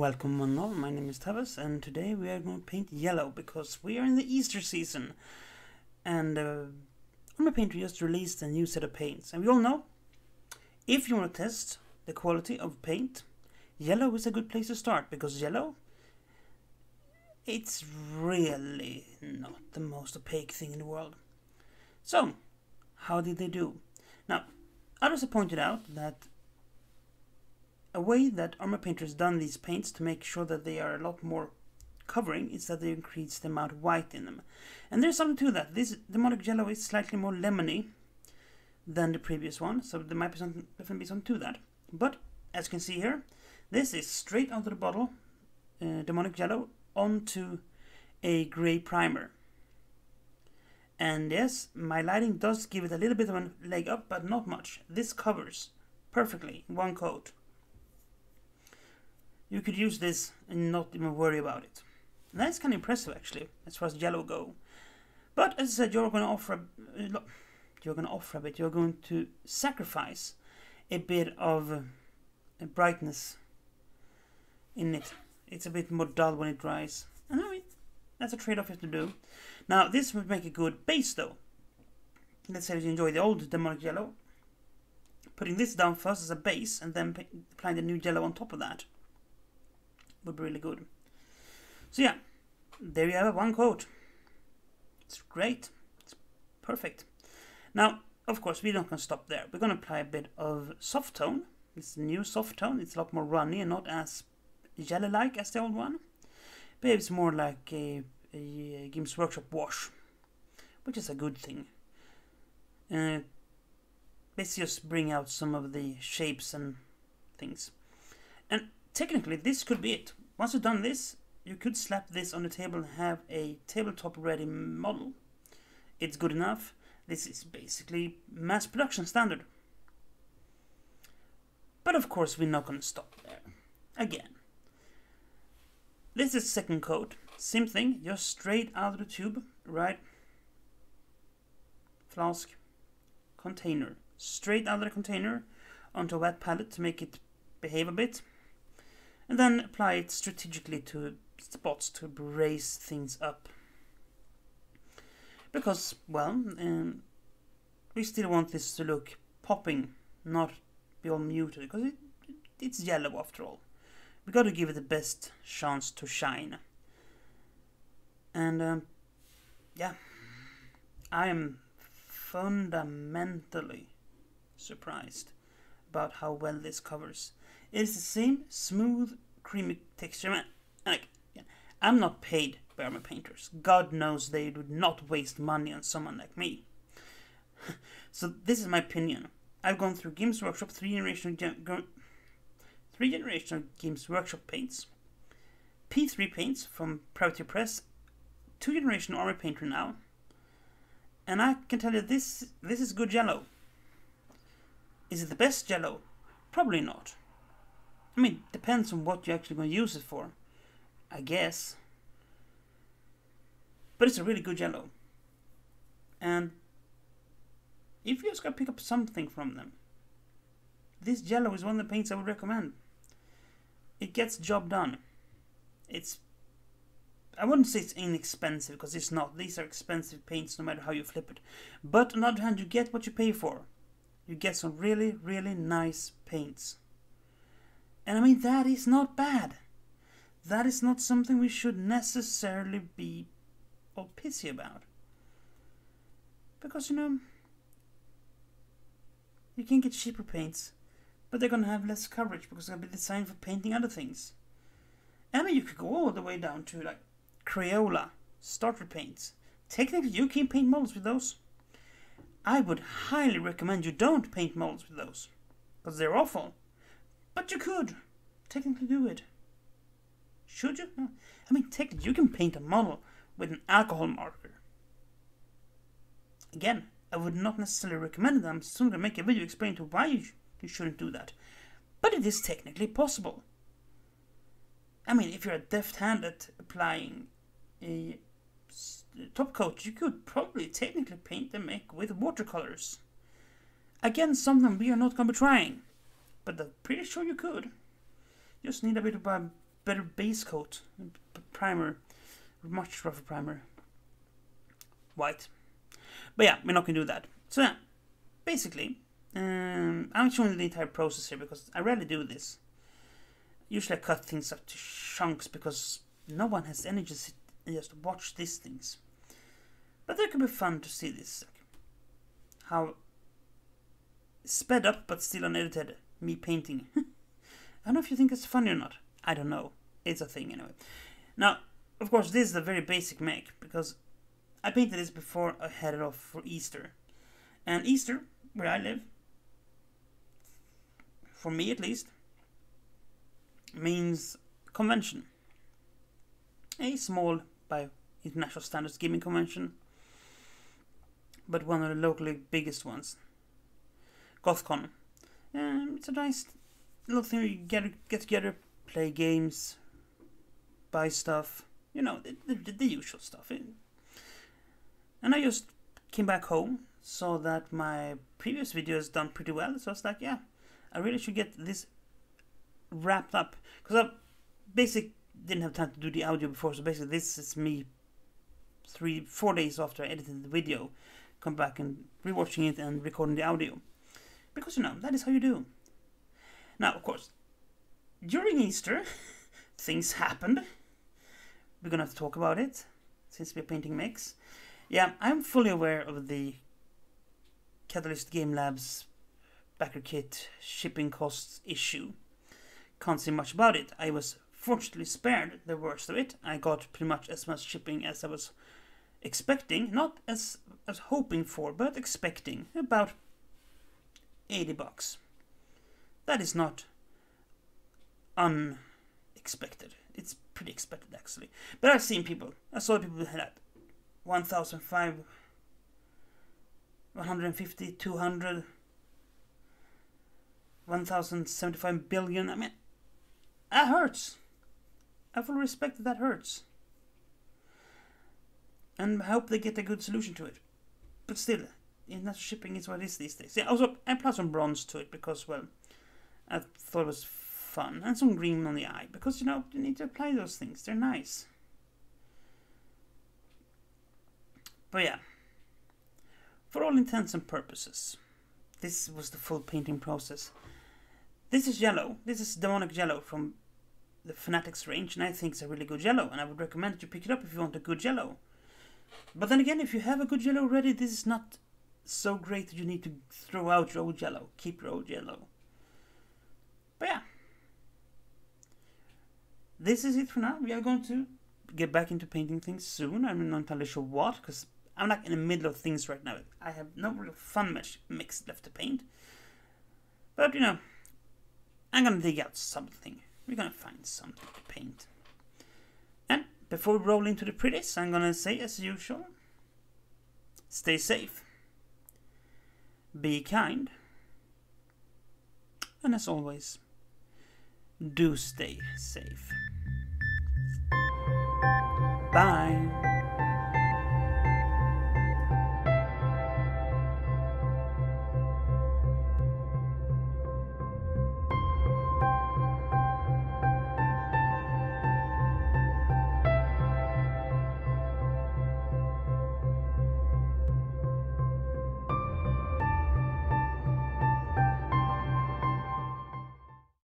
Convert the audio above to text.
Welcome one all, my name is Tawess and today we are going to paint yellow because we are in the Easter season and uh, Army Painter just released a new set of paints and we all know if you want to test the quality of paint yellow is a good place to start because yellow it's really not the most opaque thing in the world. So, how did they do? Now, others have pointed out that a way that Army Painter's done these paints to make sure that they are a lot more covering is that they increase the amount of white in them. And there's something to that. This Daemonic Yellow is slightly more lemony than the previous one, so there might be some, definitely be something to that. But, as you can see here, this is straight out of the bottle, uh, Daemonic Yellow, onto a grey primer. And yes, my lighting does give it a little bit of a leg up, but not much. This covers perfectly one coat you could use this and not even worry about it. And that's kind of impressive actually, as far as yellow go. But as I said, you're going to offer a, you're going to offer a bit. You're going to sacrifice a bit of uh, brightness in it. It's a bit more dull when it dries. And that's a trade-off you have to do. Now, this would make a good base though. Let's say you enjoy the old daemonic yellow. Putting this down first as a base and then applying the new yellow on top of that would be really good. So yeah, there you have it, one coat. It's great. It's perfect. Now, of course, we're not going to stop there. We're going to apply a bit of soft tone. It's a new soft tone. It's a lot more runny and not as jelly-like as the old one. But it's more like a, a, Games Workshop wash, which is a good thing. Uh, let's just bring out some of the shapes and things. And technically this could be it. Once you've done this, you could slap this on the table and have a tabletop ready model. It's good enough. This is basically mass production standard. But of course we're not going to stop there. Again. This is second coat. Same thing, just straight out of the tube, right? Flask, container. Straight out of the container onto a wet palette to make it behave a bit and then apply it strategically to spots to brace things up. Because, well, um, we still want this to look popping, not be all muted, because it, it, it's yellow after all. We got to give it the best chance to shine. And, um, yeah, I am fundamentally surprised about how well this covers. It is the same smooth, creamy texture. Like, I'm not paid by my painters. God knows they would not waste money on someone like me. so this is my opinion. I've gone through Games Workshop three generation three generation Games Workshop paints, P3 paints from Privateer Press, two generation army Painter now, and I can tell you this this is good yellow. Is it the best yellow? Probably not. I mean, depends on what you're actually going to use it for, I guess. But it's a really good yellow. And if you just gotta pick up something from them, this yellow is one of the paints I would recommend. It gets the job done. It's I wouldn't say it's inexpensive because it's not. These are expensive paints no matter how you flip it. But on the other hand, you get what you pay for. You get some really, really nice paints. And I mean, that is not bad. That is not something we should necessarily be all pissy about. Because, you know, you can get cheaper paints, but they're going to have less coverage because they're going to be designed for painting other things. I mean, you could go all the way down to like Crayola, starter paints. Technically, you can paint models with those. I would highly recommend you don't paint models with those because they're awful. But you could technically do it. Should you? I mean, technically, you can paint a model with an alcohol marker. Again, I would not necessarily recommend it. I'm soon going to make a video explaining to why you, sh you shouldn't do that. But it is technically possible. I mean, if you're a deft hand at applying a top coat, you could probably technically paint the mech with watercolors. Again, something we are not going to be trying but I'm pretty sure you could. Just need a bit of a better base coat, primer, much rougher primer. White. But yeah, we're not gonna do that. So yeah, basically, um, I'm showing the entire process here because I rarely do this. Usually I cut things up to chunks because no one has energy to just watch these things. But it could be fun to see this. How sped up but still unedited me painting. I don't know if you think it's funny or not. I don't know. It's a thing anyway. Now, of course, this is a very basic mech because I painted this before I headed off for Easter. And Easter, where I live, for me at least, means convention. A small, by international standards, gaming convention, but one of the locally biggest ones. GothCon. Um, it's a nice little thing you get get together, play games, buy stuff, you know, the, the, the usual stuff. And I just came back home, saw that my previous video has done pretty well, so I was like, yeah, I really should get this wrapped up. Because I basically didn't have time to do the audio before, so basically this is me three, four days after I edited the video, come back and rewatching it and recording the audio. Because, you know, that is how you do. Now, of course, during Easter, things happened. We're gonna have to talk about it, since we're painting mechs. Yeah, I'm fully aware of the Catalyst Game Labs BackerKit shipping costs issue. Can't say much about it. I was fortunately spared the worst of it. I got pretty much as much shipping as I was expecting, not as as hoping for, but expecting about 80 bucks. That is not unexpected. It's pretty expected actually. But I've seen people. I saw people had 1005 150 200 1075 billion i mean that hurts i fully respect that that hurts and I hope they get a good solution to it but still international shipping is what it is these days yeah also I applied some bronze to it because well i thought it was fun and some green on the eye because you know you need to apply those things they're nice But yeah, for all intents and purposes, this was the full painting process. This is yellow. This is daemonic yellow from the Fanatics range, and I think it's a really good yellow, and I would recommend that you pick it up if you want a good yellow. But then again, if you have a good yellow already, this is not so great that you need to throw out your old yellow. Keep your old yellow. But yeah. This is it for now. We are going to get back into painting things soon. I'm not entirely sure what, because I'm not in the middle of things right now. I have no real fun much mechs left to paint. But, you know, I'm gonna dig out something. We're gonna find something to paint. And before we roll into the pretties, I'm gonna say as usual, stay safe, be kind, and as always, do stay safe. Bye.